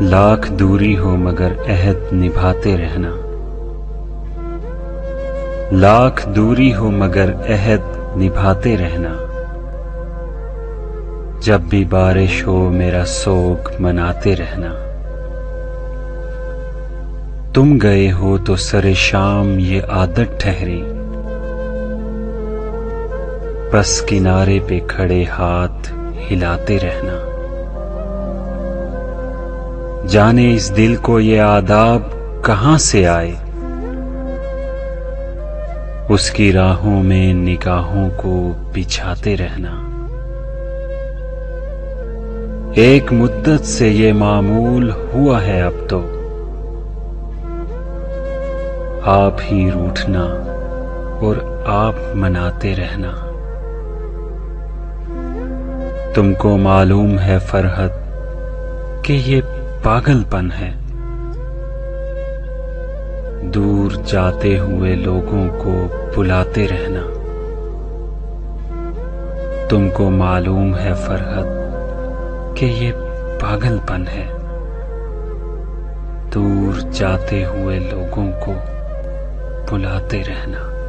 لاکھ دوری ہو مگر عہد نبھاتے رہنا۔ لاکھ دوری ہو مگر عہد نبھاتے رہنا۔ جب بھی بارش ہو میرا سوگ مناتے رہنا۔ تم گئے ہو تو سر شام یہ عادت ٹھہری۔ بس کنارے پہ کھڑے ہاتھ ہلاتے رہنا۔ جانے اس دل کو یہ آداب کہاں سے آئے؟ اس کی راہوں میں نگاہوں کو بچھاتے رہنا۔ ایک مدت سے یہ معمول ہوا ہے اب تو۔ آپ ہی روٹھنا اور آپ مناتے رہنا۔ تم کو معلوم ہے فرحت کہ یہ پاگل پن ہے۔ دور جاتے ہوئے لوگوں کو بلاتے رہنا۔ تم کو معلوم ہے فرحت کہ یہ پاگل پن ہے۔ دور جاتے ہوئے لوگوں کو بلاتے رہنا۔